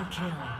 Double kill.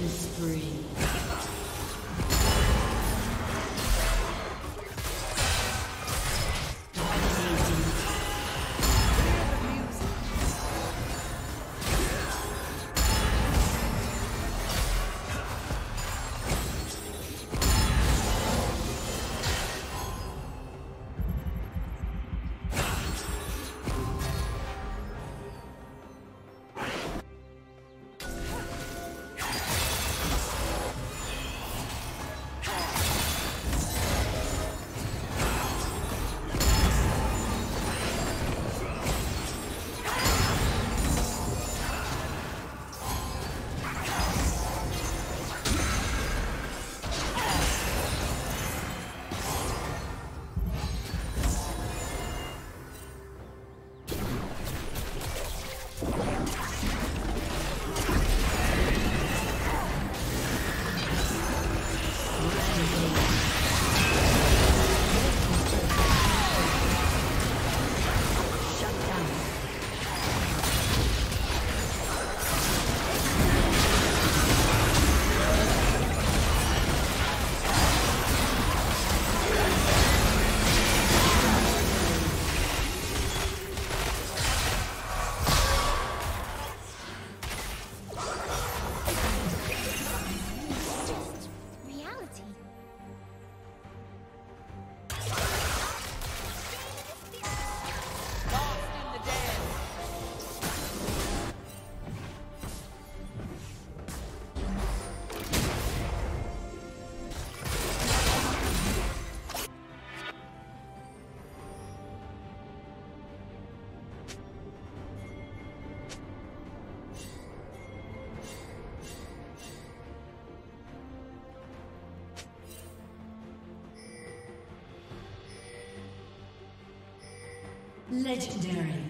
Killing spree. Legendary.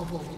Double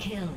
kill.